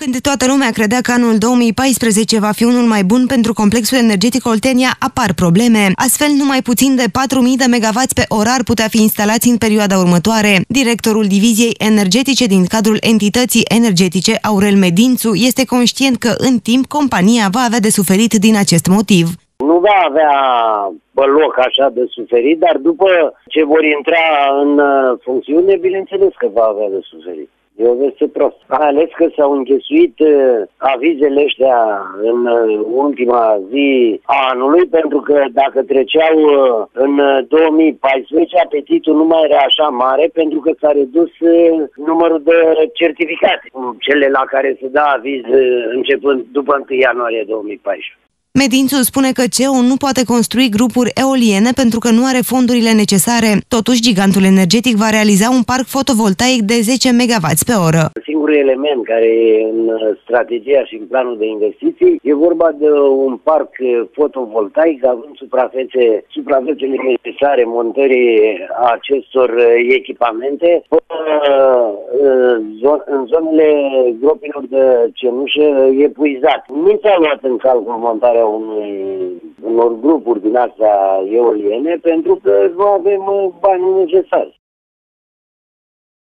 Când toată lumea credea că anul 2014 va fi unul mai bun pentru complexul energetic Oltenia, apar probleme. Astfel, numai puțin de 4.000 de megawatts pe orar putea fi instalați în perioada următoare. Directorul Diviziei Energetice din cadrul entității energetice, Aurel Medințu, este conștient că în timp compania va avea de suferit din acest motiv. Nu va avea loc așa de suferit, dar după ce vor intra în uh, funcțiune, bineînțeles că va avea de suferit. E o veste prost. Mai ales că s-au înghesuit uh, avizele ăștia în uh, ultima zi a anului, pentru că dacă treceau uh, în 2014, apetitul nu mai era așa mare, pentru că s-a redus uh, numărul de certificate, cele la care se dă aviz uh, începând după 1 ianuarie 2014. Medințu spune că CEU nu poate construi grupuri eoliene pentru că nu are fondurile necesare. Totuși, gigantul energetic va realiza un parc fotovoltaic de 10 MW pe oră. Singurul element care e în strategia și în planul de investiții e vorba de un parc fotovoltaic având suprafețe, suprafețele necesare montării acestor echipamente în zonele gropilor de cenușă epuizat. Nu s-a luat în calcul montarea unui, unor grupuri din astea eoliene pentru că nu avem uh, banii necesari.